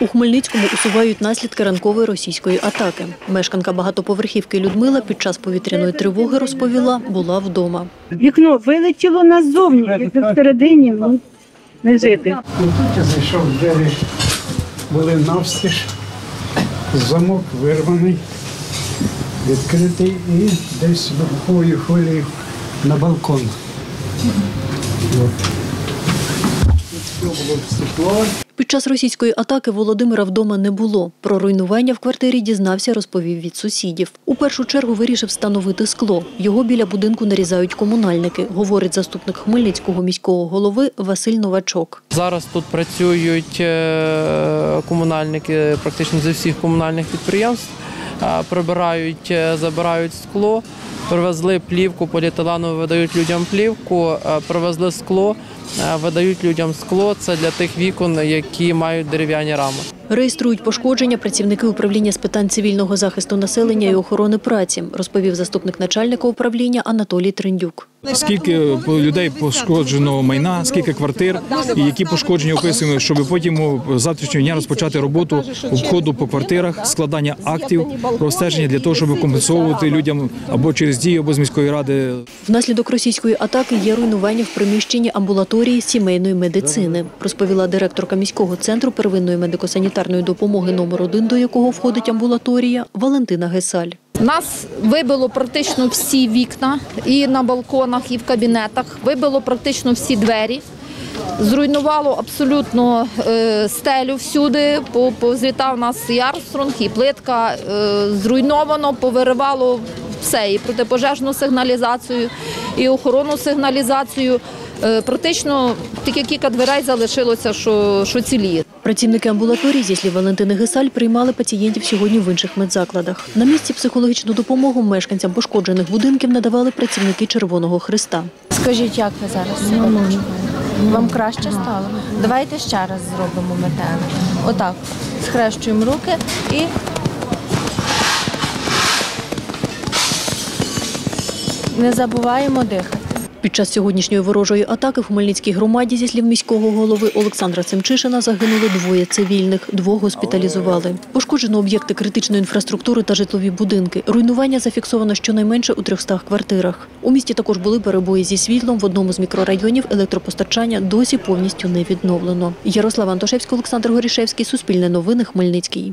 У Хмельницькому усувають наслідки ранкової російської атаки. Мешканка багатоповерхівки Людмила під час повітряної тривоги розповіла, була вдома. Вікно вилетіло назовні, всередині ну, не жити. Ну, Тут я зайшов, двері були навстіж, замок вирваний, відкритий і десь вибуховою хвилею на балкон. Стекло. Під час російської атаки Володимира вдома не було. Про руйнування в квартирі дізнався, розповів від сусідів. У першу чергу вирішив встановити скло. Його біля будинку нарізають комунальники, говорить заступник Хмельницького міського голови Василь Новачок. Зараз тут працюють е, комунальники практично зі всіх комунальних підприємств, прибирають, е, забирають скло, привезли плівку, поліетилену видають людям плівку, е, привезли скло, е, видають людям скло. Це для тих вікон, які мають дерев'яні рами. Реєструють пошкодження працівники управління з питань цивільного захисту населення і охорони праці, розповів заступник начальника управління Анатолій Трендюк. Скільки людей пошкоджено майна, скільки квартир і які пошкодження описуємо, щоб потім завтрашнього дня розпочати роботу обходу по квартирах, складання актів, розстеження для того, щоб компенсовувати людям або через дії, або з міської ради Внаслідок російської атаки є руйнування в приміщенні амбулаторії сімейної медицини, розповіла директорка міського центру первинної медико-санітарної допомоги номер 1 до якого входить амбулаторія Валентина Гесаль. Нас вибило практично всі вікна і на балконах, і в кабінетах. Вибило практично всі двері. Зруйнувало абсолютно е, стелю всюди. Повзлітав нас і Армстронг, і плитка. Е, зруйновано, повиривало все, і протипожежну сигналізацію, і охоронну сигналізацію. Е, практично тільки кілька дверей залишилося, що, що цілі. Працівники амбулаторії, зі слів Валентини Гесаль, приймали пацієнтів сьогодні в інших медзакладах. На місці психологічну допомогу мешканцям пошкоджених будинків надавали працівники Червоного Христа. Скажіть, як ви зараз себе? Вам краще стало? Давайте ще раз зробимо метелик. Отак. Схрещуємо руки і. Не забуваємо дихати. Під час сьогоднішньої ворожої атаки в Хмельницькій громаді, зі слів міського голови Олександра Семчишина, загинули двоє цивільних, двох госпіталізували. Пошкоджено об'єкти критичної інфраструктури та житлові будинки. Руйнування зафіксовано щонайменше у 300 квартирах. У місті також були перебої зі світлом. В одному з мікрорайонів електропостачання досі повністю не відновлено. Ярослава Антошевська, Олександр Горішевський, Суспільне новини, Хмельницький.